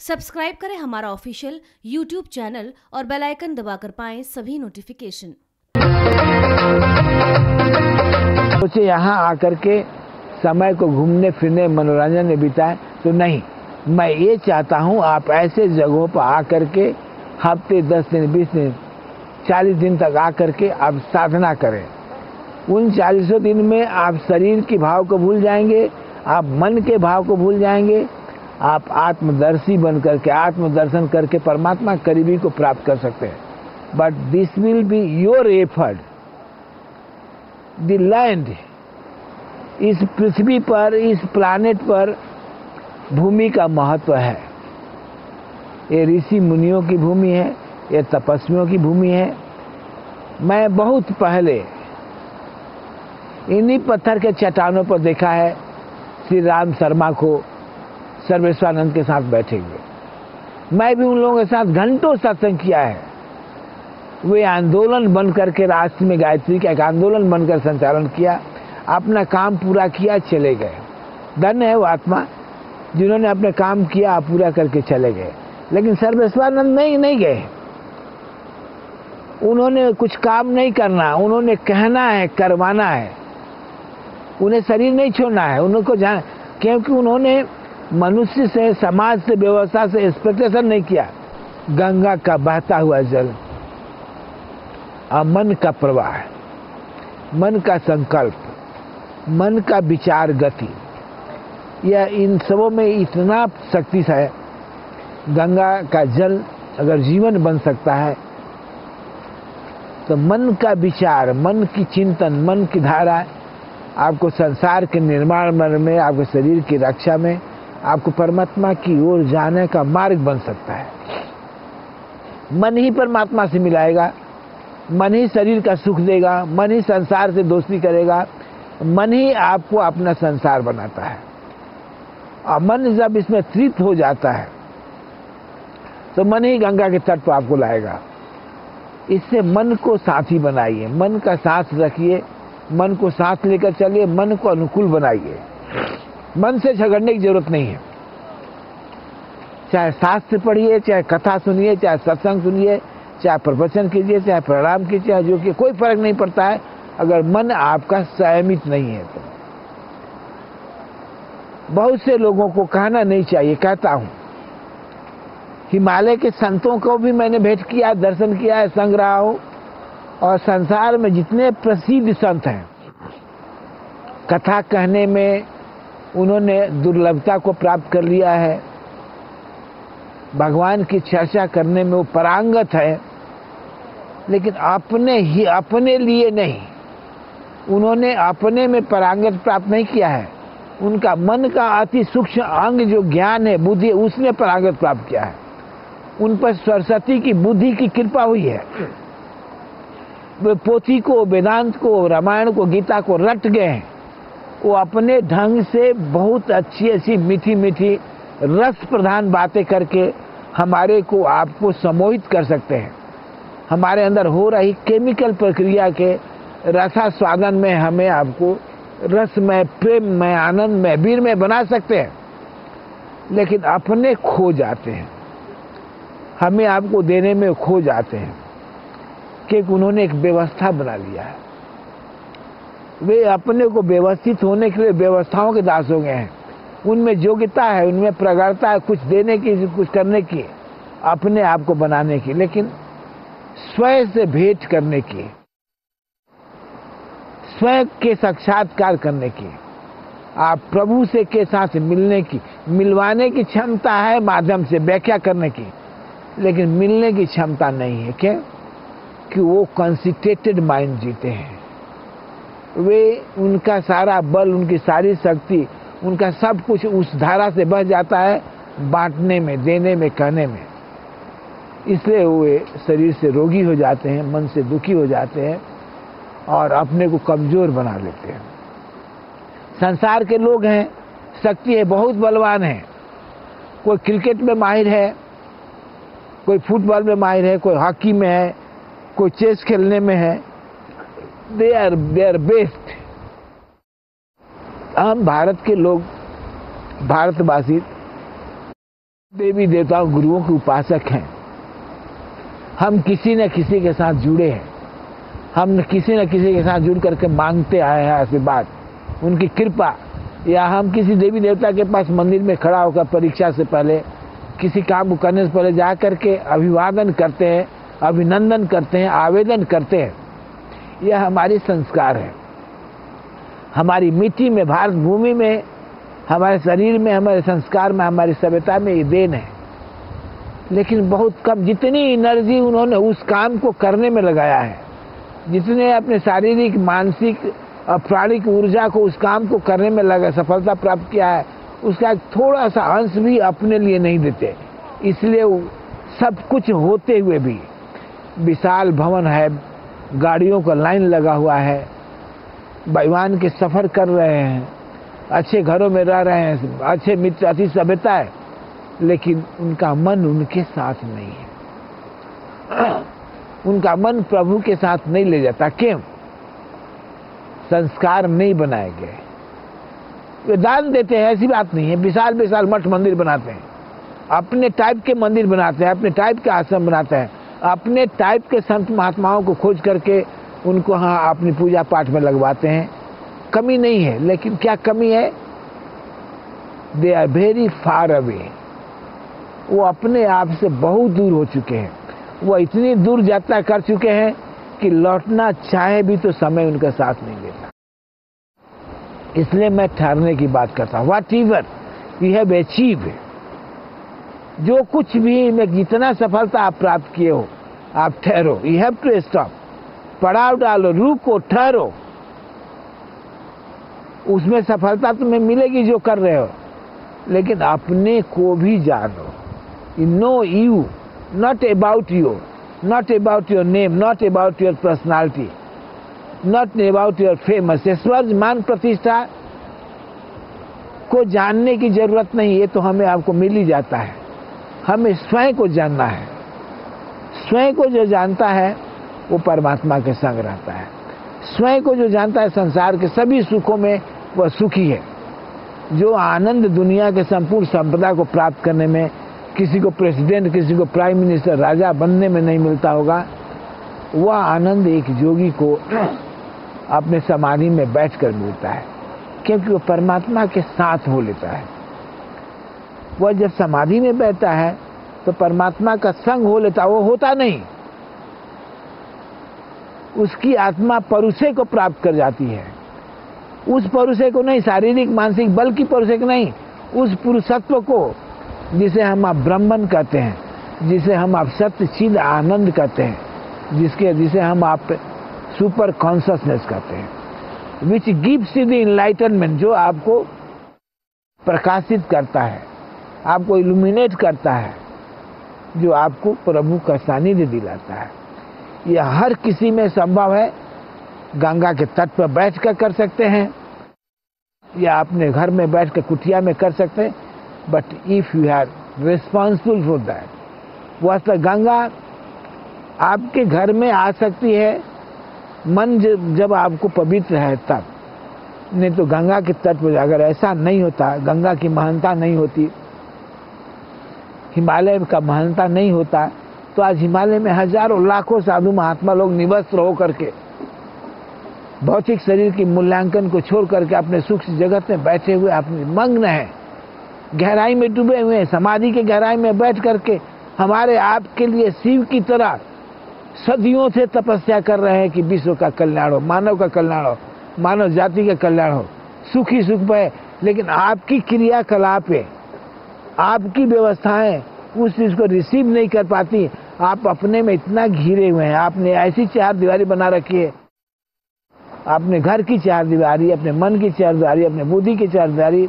Subscribe करें हमारा official YouTube channel और बेल आइकन दबाकर पाएँ सभी नोटिफिकेशन। सोचे यहाँ आकर के समय को घूमने, फिरने, मनोरंजन में बिताए तो नहीं। मैं ये चाहता हूँ आप ऐसे जगहों पर आकर के हफ़्ते, दस दिन, बीस दिन, चालीस दिन तक आकर के आप साधना करें। उन चालीसों दिन में आप शरीर के भाव को भूल जाएँगे, आप मन के भाव को भूल जाएँगे आप आत्मदर्शी बन करके आत्मदर्शन करके परमात्मा करीबी को प्राप्त कर सकते हैं। But this will be your effort the land इस पृथ्वी पर, इस प्लानेट पर भूमि का महत्व है। ये ऋषि मुनियों की भूमि है, ये तपस्वियों की भूमि है। मैं बहुत पहले इन्हीं पत्थर के चट्टानों पर देखा है श्री राम शर्मा को। सर्वेश्वरानंद के साथ बैठे हुए मैं भी उन लोगों के साथ घंटों सत्संग किया है। वे आंदोलन बन करके राष्ट्र में गायत्री का एक आंदोलन बनकर संचालन किया, अपना काम पूरा किया, चले गए। धन्य है वो आत्मा, जिन्होंने अपने काम किया पूरा करके चले गए। लेकिन सर्वेश्वरानंद नहीं नहीं गए। उन्होंने कुछ काम नहीं करना, उन्होंने कहना है, करवाना है। उन्हें शरीर नहीं छोड़ना है, उनको जान, क्योंकि उन्होंने मनुष्य से, समाज से, व्यवस्था से एक्सपेक्टेशन नहीं किया। गंगा का बहता हुआ जल। और मन का प्रवाह मन का संकल्प। मन का विचार गति। यह इन सबों में इतना शक्ति है। गंगा का जल अगर जीवन बन सकता है तो मन का विचार, मन की चिंतन, मन की धारा आपको संसार के निर्माण में, आपके शरीर की रक्षा में आपको परमात्मा की ओर जाने का मार्ग बन सकता है। मन ही परमात्मा से मिलाएगा, मन ही शरीर का सुख देगा, मन ही संसार से दोस्ती करेगा, मन ही आपको अपना संसार बनाता है। और मन जब इसमें तृप्त हो जाता है तो मन ही गंगा के तट पर आपको लाएगा। इससे मन को साथी बनाइए, मन का साथ रखिए, मन को साथ लेकर चलिए, मन को अनुकूल बनाइए। मन से झगड़ने की ज़रूरत नहीं है। चाहे शास्त्र पढ़िए, चाहे कथा सुनिए, चाहे सत्संग सुनिए, चाहे प्रवचन कीजिए, चाहे प्रणाम कीजिए, जो कि कोई फ़र्क नहीं पड़ता है। अगर मन आपका संयमित नहीं है तो। बहुत से लोगों को कहना नहीं चाहिए, कहता हूँ। हिमालय के संतों को भी मैंने भेंट किया, दर्शन किया है, संग रहा हूँ। और संसार में जितने प्रसिद्ध संत हैं, कथा कहने में उन्होंने दुर्लभता को प्राप्त कर लिया है। भगवान की चर्चा करने में वो परांगत है, लेकिन अपने ही, अपने लिए नहीं। उन्होंने अपने में परांगत प्राप्त नहीं किया है। उनका मन का अति सूक्ष्म अंग जो ज्ञान है, बुद्धि, उसने परांगत प्राप्त किया है। उन पर सरस्वती की बुद्धि की कृपा हुई है। वे पोथी को, वेदांत को, रामायण को, गीता को रट गए हैं। वो अपने ढंग से बहुत अच्छी अच्छी मीठी मीठी रस प्रधान बातें करके हमारे को आपको सम्मोहित कर सकते हैं। हमारे अंदर हो रही केमिकल प्रक्रिया के रसा स्वादन में हमें आपको रस में, प्रेम में, आनंद में, वीर में बना सकते हैं। लेकिन अपने खो जाते हैं। हमें आपको देने में खो जाते हैं। क्योंकि उन्होंने एक व्यवस्था बना लिया है। वे अपने को व्यवस्थित होने के लिए व्यवस्थाओं के दास हो गए हैं। उनमें योग्यता है, उनमें प्रगाढ़ता है कुछ देने की, कुछ करने की, अपने आप को बनाने की, लेकिन स्वयं से भेंट करने की, स्वयं के साक्षात्कार करने की, आप प्रभु से के साथ मिलने की, मिलवाने की क्षमता है माध्यम से, व्याख्या करने की, लेकिन मिलने की क्षमता नहीं है। क्या? कि वो कंसिटेटेड माइंड जीते हैं। वे उनका सारा बल, उनकी सारी शक्ति, उनका सब कुछ उस धारा से बह जाता है बांटने में, देने में, कहने में। इसलिए वे शरीर से रोगी हो जाते हैं, मन से दुखी हो जाते हैं और अपने को कमज़ोर बना लेते हैं। संसार के लोग हैं, शक्ति है, बहुत बलवान है। कोई क्रिकेट में माहिर है, कोई फुटबॉल में माहिर है, कोई हॉकी में है, कोई चेस खेलने में है they are they are best. हम भारत के लोग, भारतवासी, देवी देवताओं, गुरुओं के उपासक हैं। हम किसी न किसी के साथ जुड़े हैं। हम किसी न किसी के साथ जुड़ करके मांगते आए हैं आशीर्वाद उनकी कृपा, या हम किसी देवी देवता के पास मंदिर में खड़ा होकर परीक्षा से पहले, किसी काम को करने से पहले जा करके अभिवादन करते हैं, अभिनंदन करते हैं, आवेदन करते हैं। यह हमारी संस्कार है। हमारी मिट्टी में भारत भूमि में, हमारे शरीर में, हमारे संस्कार में, हमारी सभ्यता में ये देन है। लेकिन बहुत कम, जितनी एनर्जी उन्होंने उस काम को करने में लगाया है, जितने अपने शारीरिक, मानसिक और प्राणिक ऊर्जा को उस काम को करने में लगा, सफलता प्राप्त किया है, उसका थोड़ा सा अंश भी अपने लिए नहीं देते। इसलिए सब कुछ होते हुए भी विशाल भवन है गाड़ियों का लाइन लगा हुआ है। बेईमान के सफ़र कर रहे हैं। अच्छे घरों में रह रहे हैं। अच्छे मित्र, अति सभ्यता है। लेकिन उनका मन उनके साथ नहीं है। उनका मन प्रभु के साथ नहीं ले जाता। क्यों? संस्कार नहीं बनाए गए। वे दान देते हैं, ऐसी बात नहीं है। विशाल विशाल मठ मंदिर बनाते हैं। अपने टाइप के मंदिर बनाते हैं, अपने टाइप के आश्रम बनाते हैं। अपने टाइप के संत महात्माओं को खोज करके उनको हाँ अपनी पूजा पाठ में लगवाते हैं। कमी नहीं है, लेकिन क्या कमी है? They are very far away वो अपने आप से बहुत दूर हो चुके हैं। वो इतनी दूर यात्रा कर चुके हैं कि लौटना चाहे भी तो समय उनका साथ नहीं देता। इसलिए मैं ठहरने की बात करता हूँ। Whatever you have achieve जो कुछ भी में जितना सफलता आप प्राप्त किए हो, आप ठहरो। यू हैव टू स्टॉप पड़ाव डालो, रुको ठहरो। उसमें सफलता तुम्हें मिलेगी जो कर रहे हो। लेकिन अपने को भी जानो। Know you not about you not about your name not about your personality not about your famous स्वर्ग मान प्रतिष्ठा को जानने की ज़रूरत नहीं, ये तो हमें आपको मिल ही जाता है। हमें स्वयं को जानना है। स्वयं को जो जानता है, वो परमात्मा के संग रहता है। स्वयं को जो जानता है, संसार के सभी सुखों में वह सुखी है। जो आनंद दुनिया के संपूर्ण संपदा को प्राप्त करने में, किसी को प्रेसिडेंट, किसी को प्राइम मिनिस्टर, राजा बनने में नहीं मिलता होगा, वह आनंद एक योगी को अपने समाधि में बैठकर मिलता है, क्योंकि वो परमात्मा के साथ हो लेता है। वह जब समाधि में बैठता है तो परमात्मा का संग हो लेता, वो होता नहीं। उसकी आत्मा परुषे को प्राप्त कर जाती है। उस परुषे को नहीं, शारीरिक, मानसिक बल की परुषे को नहीं, उस पुरुषत्व को, जिसे हम आप ब्रह्मन कहते हैं, जिसे हम आप सत्य चिद आनंद कहते हैं, जिसके, जिसे हम आप सुपर कॉन्सियसनेस कहते हैं। विच गिव्स द इनलाइटनमेंट जो आपको प्रकाशित करता है। आपको इल्यूमिनेट करता है, जो आपको प्रभु का सानिध्य दिलाता है। यह हर किसी में संभव है। गंगा के तट पर बैठ कर कर सकते हैं, या अपने घर में बैठ कर कुटिया में कर सकते हैं। But if you are responsible for that वह तो गंगा आपके घर में आ सकती है। मन जब आपको पवित्र है तब। नहीं तो गंगा के तट पर अगर ऐसा नहीं होता, गंगा की महानता नहीं होती हिमालय का महानता नहीं होता तो आज हिमालय में हज़ारों लाखों साधु महात्मा लोग निवस्त्र होकर के भौतिक शरीर की मूल्यांकन को छोड़ करके अपने सूक्ष्म जगत में बैठे हुए अपने मग्न है, गहराई में डूबे हुए समाधि के गहराई में बैठ करके हमारे आप के लिए शिव की तरह सदियों से तपस्या कर रहे हैं कि विश्व का कल्याण हो, मानव का कल्याण हो, मानव जाति का कल्याण हो, सुखी सुख पाए लेकिन आपकी क्रियाकलाप आपकी व्यवस्थाएँ उस चीज़ को रिसीव नहीं कर पाती। आप अपने में इतना घिरे हुए हैं। आपने ऐसी चार दीवारी बना रखी है। अपने घर की चार दीवारी, अपने मन की चार दीवारी, अपने बुद्धि की चार दीवारी,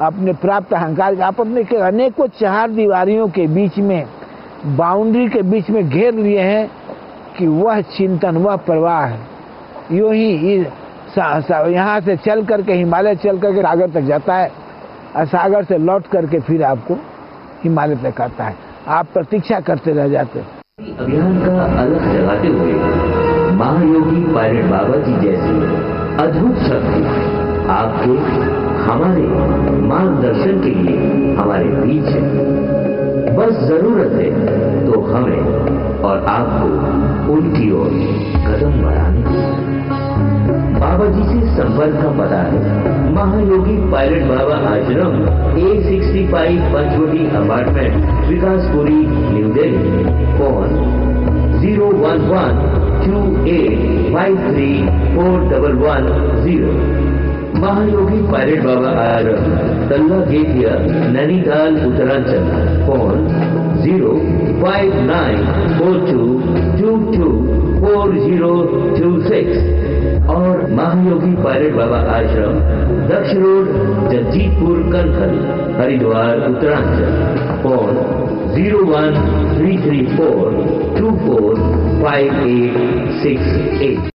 अपने प्राप्त अहंकार आप अपने अनेकों चार दीवारियों के बीच में बाउंड्री के बीच में घेर लिए हैं कि वह चिंतन, वह प्रवाह यू ही यहाँ से चल करके, हिमालय चल करके सागर तक जाता है। सागर से लौट करके फिर आपको हिमालय तक आता है। आप प्रतीक्षा करते रह जाते अभियान का अलग जगाते हुए महायोगी पायलट बाबा जी जैसी अद्भुत शक्ति आपके, हमारे मार्गदर्शन के लिए हमारे बीच है। बस ज़रूरत है तो हमें और आपको उनकी ओर कदम बढ़ाने की। बाबा जी से संपर्क का पता है। Mahayogi pilot Baba Ashram A sixty five Panchvati apartment, Vikaspuri, new Delhi. Phone zero one one two eight five three four double one zero Mahayogi pilot Baba Ashram, Talla Gethia Nainital, Uttaranchal. Phone zero five nine four two two two four zero two six और Mahayogi pilot Baba Ashram, Daksh road, Jagjitpur Kankhal Haridwar, Uttaranchal. Phone zero one three three four two four five eight six eight.